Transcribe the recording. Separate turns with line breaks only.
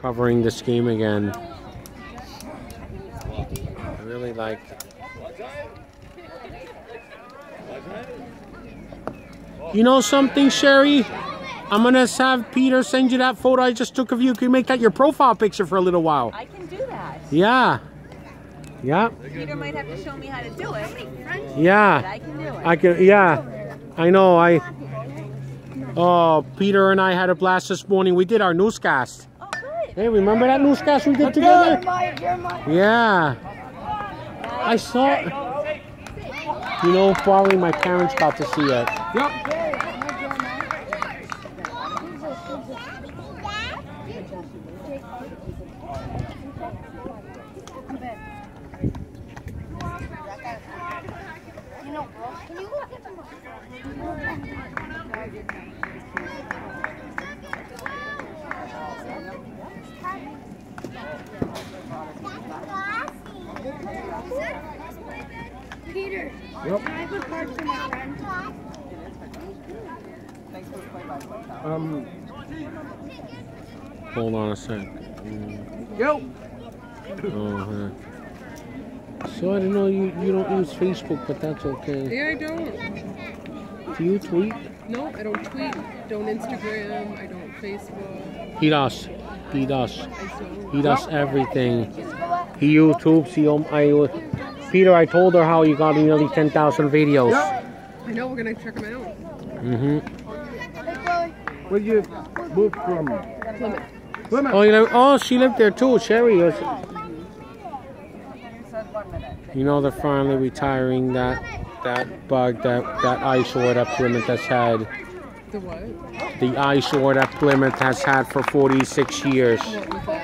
covering the scheme again. I really like. You know something, Sherry? I'm gonna have Peter send you that photo I just took of you. Can you make that your profile picture for a little while?
I can do that.
Yeah. Yeah.
Peter might have to show me how to do it.
Yeah.
I can do it.
I can. Yeah. I know. I. Oh, Peter and I had a blast this morning. We did our newscast.
Good.
Hey, remember that newscast we did together? Yeah. I saw. You know, probably my parents got to see it.
Peter,
Yep.
can I have a card for my friend?
Um,
Hold on a sec.
yo.
Oh, huh. So I don't know you, you don't use Facebook, but that's okay.
Yeah, I don't.
Do you tweet?
No, I don't tweet. Don't Instagram. I don't Facebook.
He does. He does.
I don't.
He does everything. He YouTubes. He um, I. Peter, I told her how you got nearly 10,000 videos.
I know we're gonna check them out.
Mm-hmm.
Where you moved from?
Plymouth.
Plymouth.
Oh, you know, oh, she lived there too. Sherry was. You know, they're finally retiring that that bug, that that eyesore that Plymouth has had.
The what?
The eyesore that Plymouth has had for 46 years.
What was that?